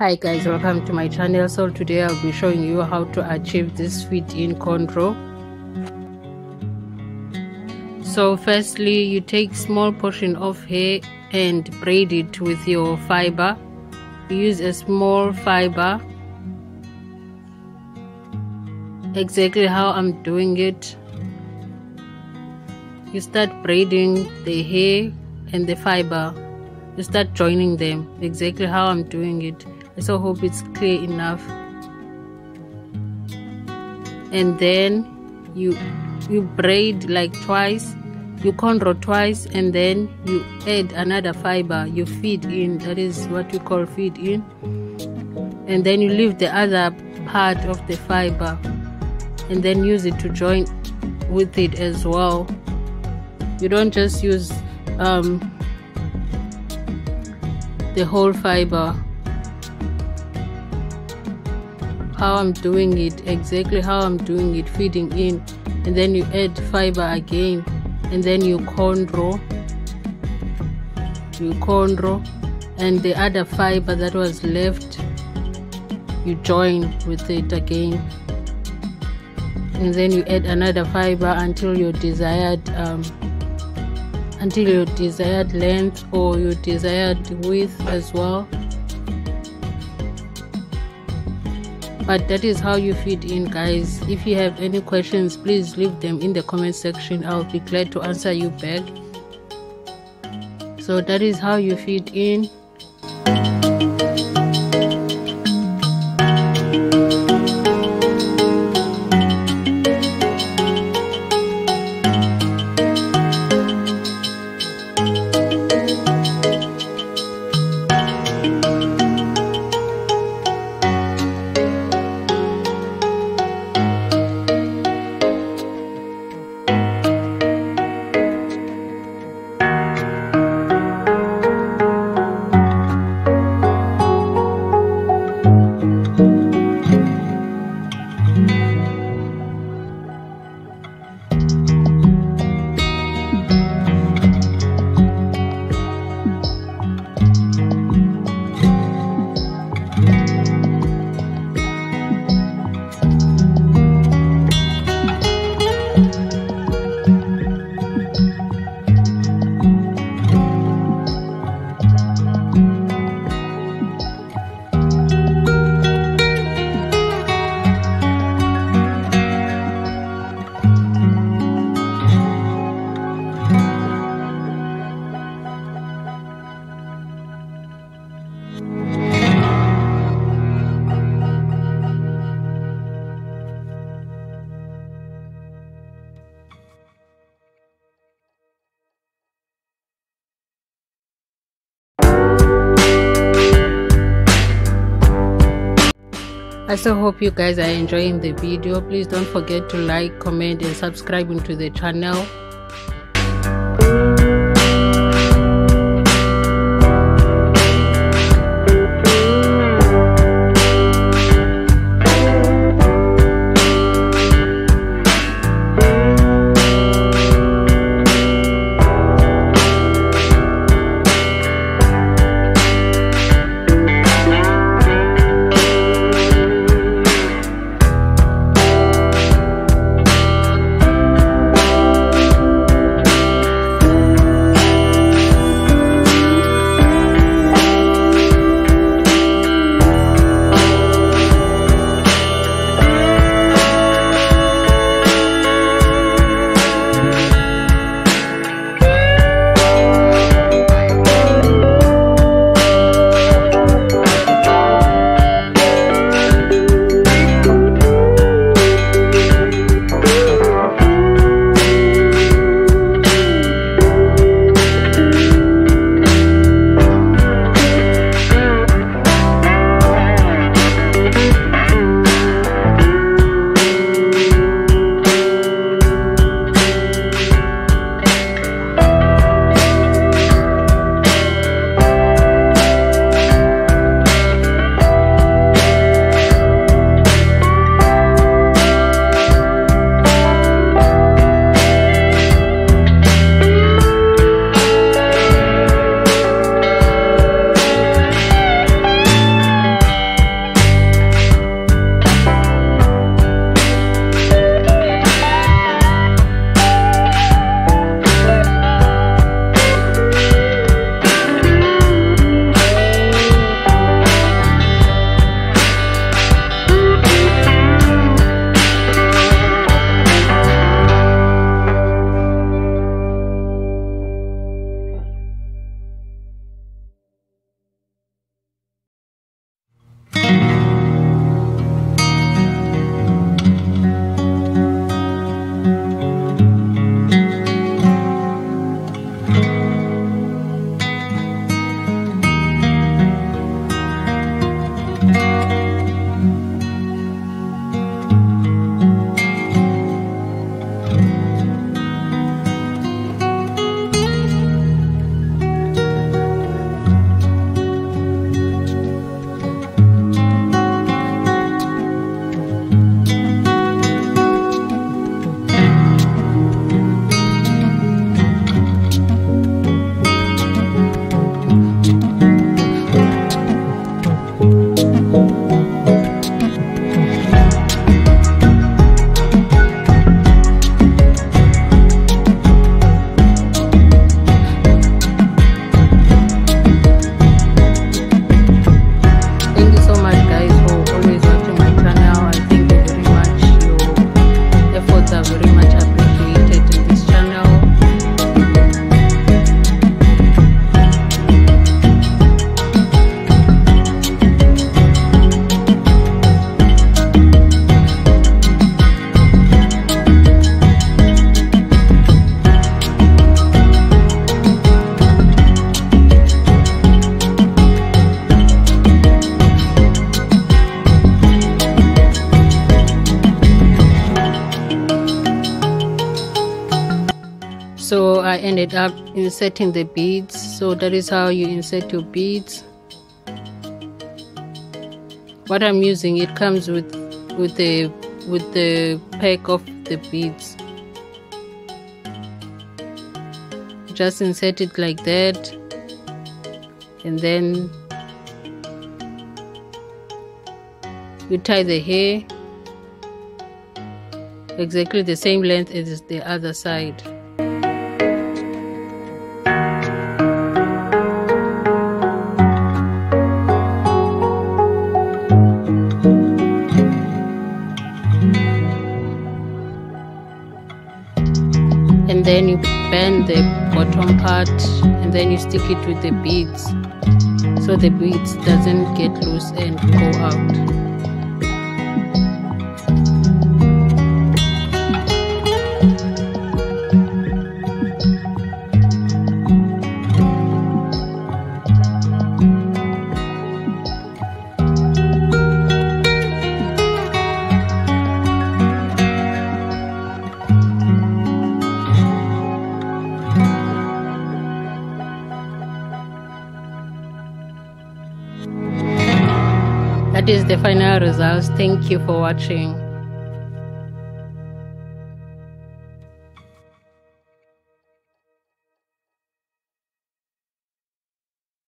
hi guys welcome to my channel. So today i'll be showing you how to achieve this feed in cornrow. So firstly you take small portion of hair and braid it with your fiber. Use a small fiber. Exactly how i'm doing it. You start braiding the hair and the fiber. You start joining them. Exactly how i'm doing it I so hope it's clear enough. And then you you braid like twice, you cornrow twice, and then you add another fiber. You feed in. That is what we call feed in. And then you leave the other part of the fiber, and then use it to join with it as well. You don't just use um, the whole fiber how I'm doing it, exactly how I'm doing it, feeding in, and then you add fiber again, and then you cornrow, you cornrow, and the other fiber that was left, you join with it again, and then you add another fiber until your desired um, until your desired length or your desired width as well but that is how you feed in guys. If you have any questions please leave them in the comment section. I'll be glad to answer you back. So that is how you feed in I so hope you guys are enjoying the video. Please don't forget to like, comment and subscribe to the channel. Ended up inserting the beads so that is how you insert your beads. What I'm using it comes with with the with the pack of the beads. Just insert it like that and then you tie the hair exactly the same length as the other side bend the bottom part and then you stick it with the beads so the beads doesn't get loose and go out is the final results. Thank you for watching